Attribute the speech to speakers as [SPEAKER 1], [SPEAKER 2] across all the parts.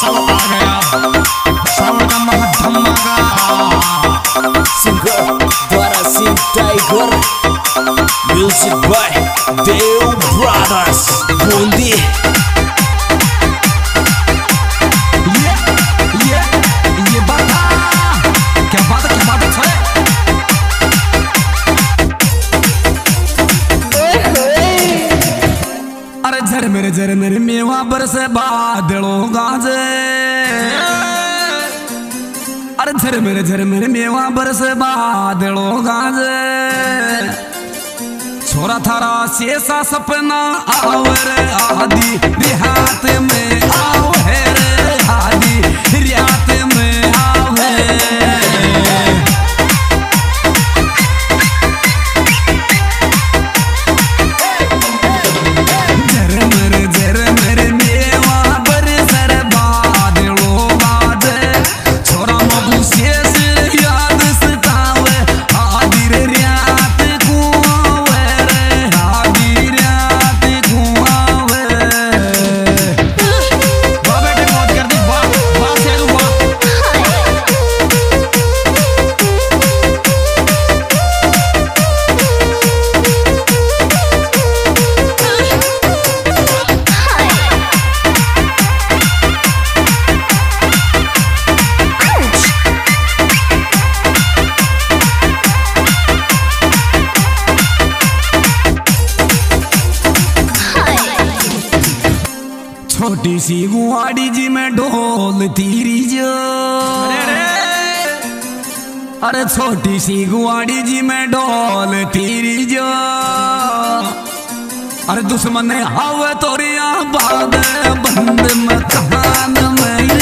[SPEAKER 1] Sana अरे झर मेरे झर मेरे मेवा बरस बादलो गाज। छोरा थारा शेषा सपना आवर आदि देहात में आवे छोटी सी गुआड़ी जी में ढोल तीरी जो। अरे छोटी सी गुआड़ी जी में ढोल तीरी जो। अरे दुश्मन हवे तोरिया बाद बंद मकान मेरी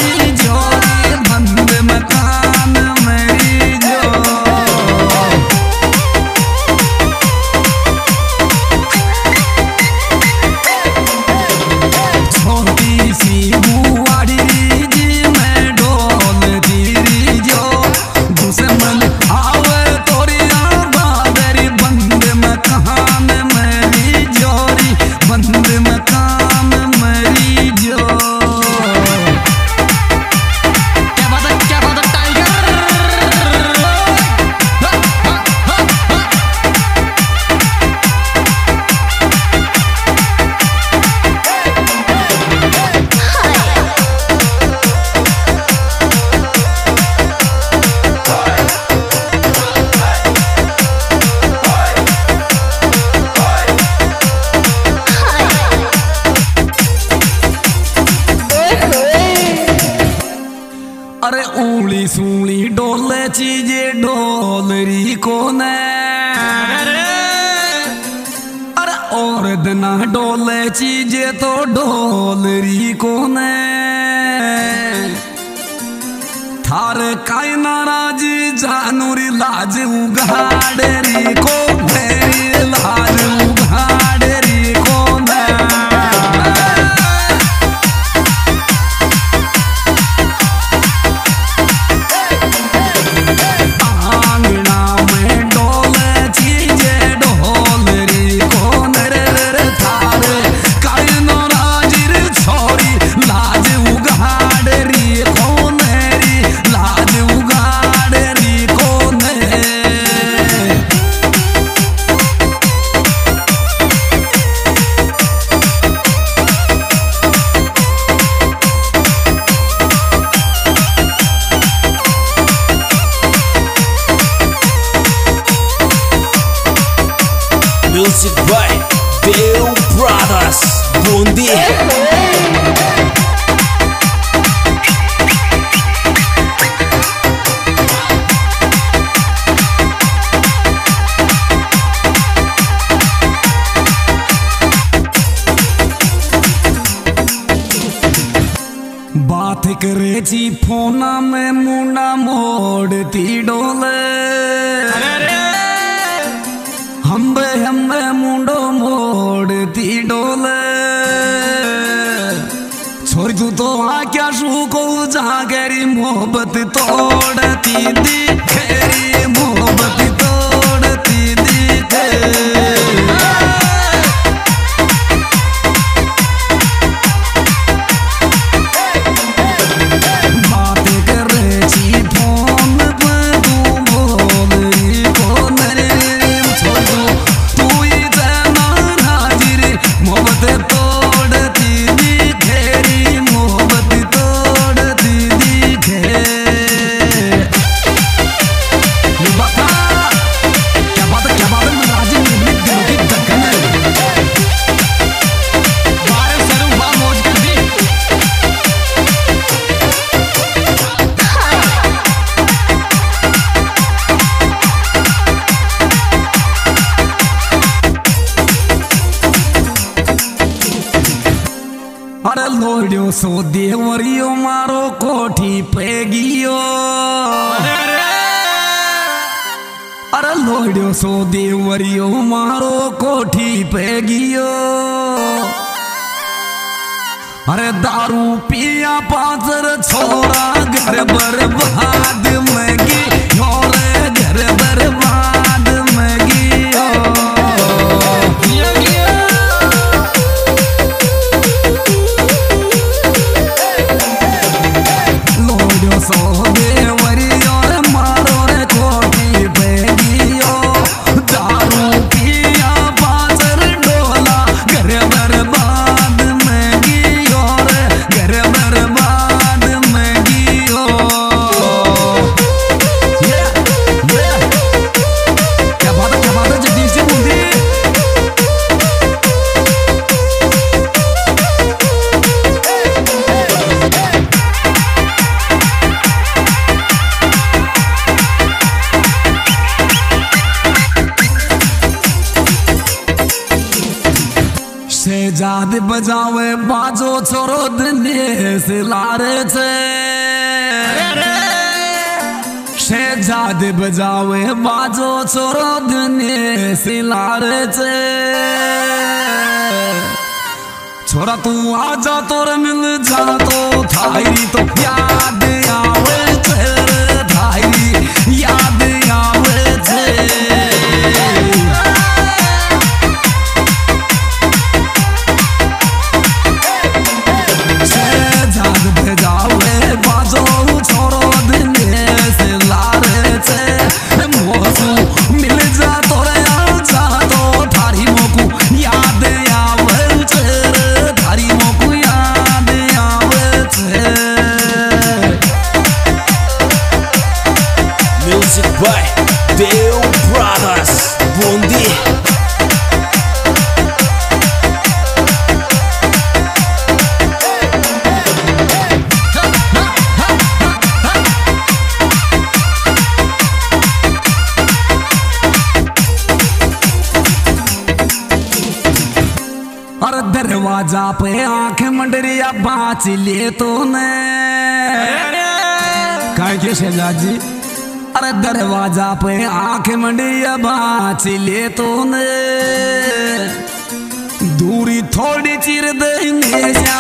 [SPEAKER 1] अरे ऊली सूली डोले चीजे डोलरी कोने? अरे और दिना डोले चीजे तो डोलरी कोने? थार काय नाराजी जानूरी लाज उगाड़री को
[SPEAKER 2] Music by Deo Brothers Bundi
[SPEAKER 1] बात करे जी फोना में मुंडा मोड़ती डोले हम हम्बे मुंडो छोरी दू तो आ क्या शू को जहाँ गरी मोहब्बत तोड़ती दिखेरी मोहब्बत लोड्यो सो देवरियो मारो कोठी पे गियो। अरे दारू पिया पाचर, छोरा घर बर्बाद में गियो। शहजाद बजावे बाजो छोरो दिनेश लारे छे। शहजाद बजावे बाजो छोरो दिनेश लारे छे। छोरा तू आजा तोर मिल जा तो थाई तो याद आवे
[SPEAKER 2] Music by Deu Brothers. Bundi.
[SPEAKER 1] अरे दरवाज़ा पे आँख मंडरिया बाँच ले तो ने काय के शहजाद जी अरे दरवाज़ा पे आँख मंडिया बाच ले तो ने दूरी थोड़ी चिर दे जा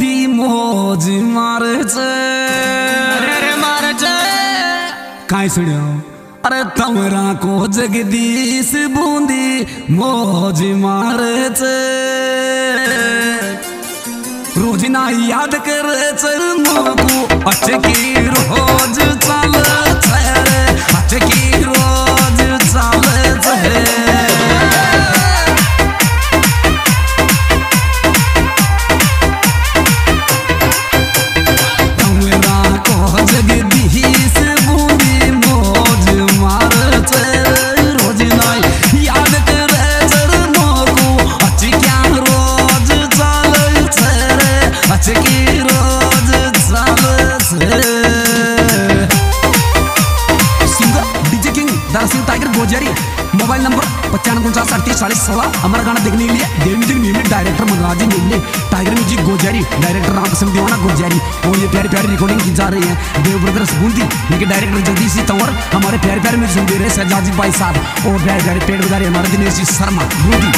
[SPEAKER 1] बूंदी मौज मार मार काय सुनियो अरे तमरा को जगदीश बूंदी मोज मार रोज ना याद करे चरणों को की रोज चाल पचानवे उनचास चालीस सोलह हमारा गाना देखने के लिए देव म्यूज़िक म्यूज़िक डायरेक्टर मनराजी मिलने टाइगर म्यूज़िक गोजारी डायरेक्टर रामकृष्ण दीवाना गोजारी और ये प्यारी प्यारी रिकॉर्डिंग की जा रही है। देव ब्रदर्स बूंदी लेकिन डायरेक्टर जगदीश सिंह तंवर हमारे प्यारे प्यारे म्यूज़िक दे रहे हैं शहजाद भाई साहब। और प्यारे प्यारे पेड़ बजा हमारे दिनेश जी शर्मा। बूंदी